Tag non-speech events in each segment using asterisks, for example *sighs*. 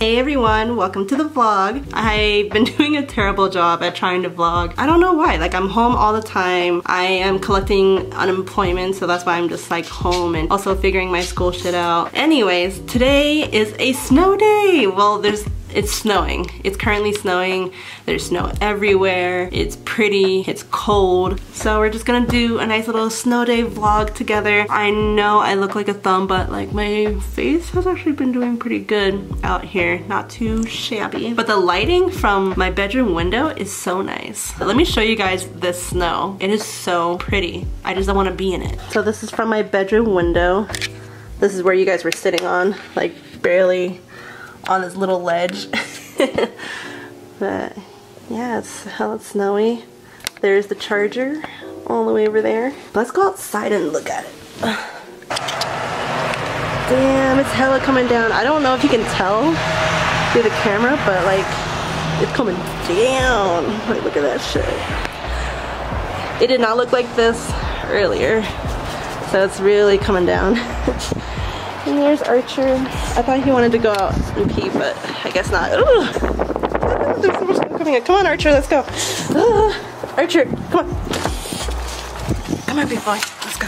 Hey everyone, welcome to the vlog. I've been *laughs* doing a terrible job at trying to vlog. I don't know why, like I'm home all the time. I am collecting unemployment, so that's why I'm just like home and also figuring my school shit out. Anyways, today is a snow day. Well, there's it's snowing. It's currently snowing. There's snow everywhere. It's pretty. It's cold. So we're just gonna do a nice little snow day vlog together. I know I look like a thumb, but like my face has actually been doing pretty good out here. Not too shabby. But the lighting from my bedroom window is so nice. Let me show you guys this snow. It is so pretty. I just don't wanna be in it. So this is from my bedroom window. This is where you guys were sitting on, like barely on this little ledge. *laughs* but yeah, it's hella snowy. There's the charger all the way over there. Let's go outside and look at it. *sighs* Damn, it's hella coming down. I don't know if you can tell through the camera, but like, it's coming down. Like, look at that shit. It did not look like this earlier. So it's really coming down. *laughs* And there's Archer. I thought he wanted to go out and pee, but I guess not. Ugh. There's so much coming in. Come on, Archer, let's go. Ugh. Archer, come on. Come on, big boy. Let's go.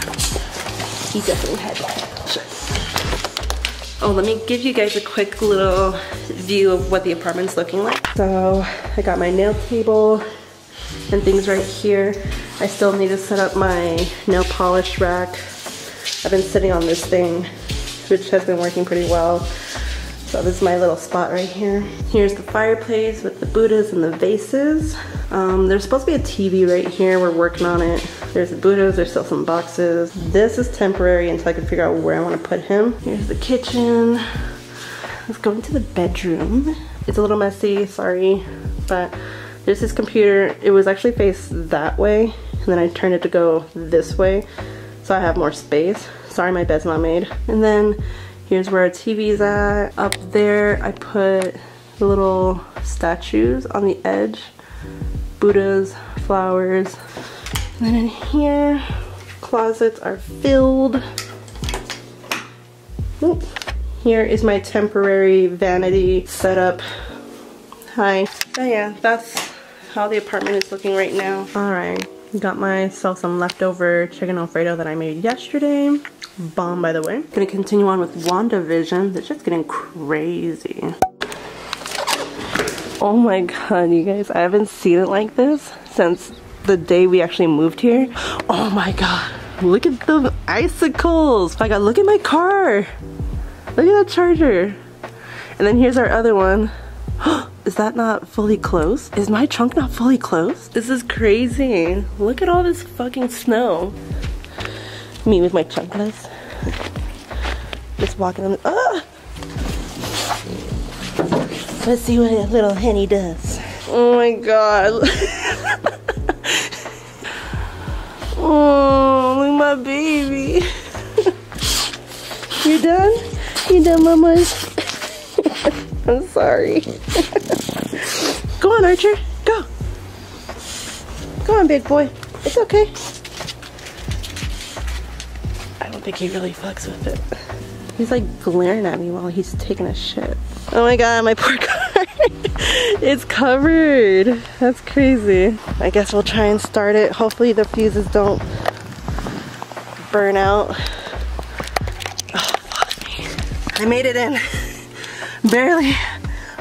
He definitely had. Oh, let me give you guys a quick little view of what the apartment's looking like. So I got my nail table and things right here. I still need to set up my nail polish rack. I've been sitting on this thing which has been working pretty well. So this is my little spot right here. Here's the fireplace with the Buddhas and the vases. Um, there's supposed to be a TV right here. We're working on it. There's the Buddhas. There's still some boxes. This is temporary until I can figure out where I want to put him. Here's the kitchen. Let's go into the bedroom. It's a little messy, sorry, but there's this computer. It was actually faced that way, and then I turned it to go this way, so I have more space. Sorry, my bed's not made. And then here's where our TV's at. Up there, I put little statues on the edge. Buddhas, flowers. And then in here, closets are filled. Oop. Here is my temporary vanity setup. Hi. Oh yeah, that's how the apartment is looking right now. All right, got myself some leftover chicken alfredo that I made yesterday. Bomb, by the way. Gonna continue on with WandaVision. It's just getting crazy. Oh my god, you guys, I haven't seen it like this since the day we actually moved here. Oh my god, look at the icicles. My god, look at my car. Look at that charger. And then here's our other one. *gasps* Oh, Is that not fully closed? Is my trunk not fully closed? This is crazy. Look at all this fucking snow. Me with my chunkless. Just walking on the, ah! Let's see what a little henny does. Oh my god. *laughs* oh, look my baby. you done? You done, mamas? I'm sorry. Go on, Archer. Go. Go on, big boy. It's okay I don't think he really fucks with it. He's like glaring at me while he's taking a shit. Oh my god, my poor *laughs* car. it's covered. That's crazy. I guess we'll try and start it. Hopefully the fuses don't burn out. Oh, fuck me. I made it in. Barely.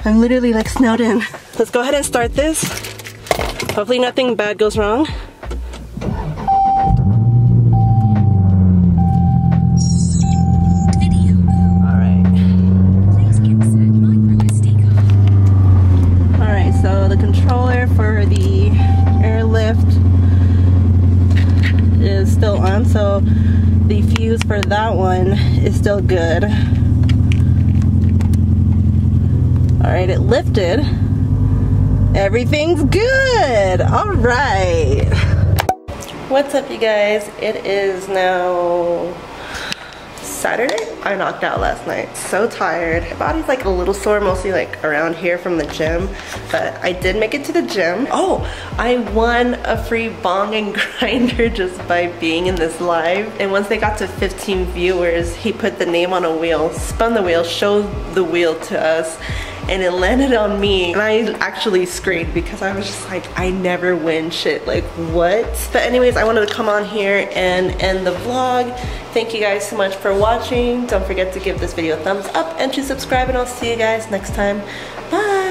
I'm literally like snowed in. Let's go ahead and start this. Hopefully nothing bad goes wrong. Alright, so the controller for the airlift is still on so the fuse for that one is still good. All right, it lifted. Everything's good. All right. What's up, you guys? It is now Saturday. I knocked out last night. So tired. My body's like a little sore, mostly like around here from the gym. But I did make it to the gym. Oh, I won a free bong and *laughs* grinder just by being in this live. And once they got to 15 viewers, he put the name on a wheel, spun the wheel, showed the wheel to us, and it landed on me. And I actually screamed because I was just like, I never win shit, like what? But anyways, I wanted to come on here and end the vlog. Thank you guys so much for watching. Don't forget to give this video a thumbs up and to subscribe and I'll see you guys next time. Bye.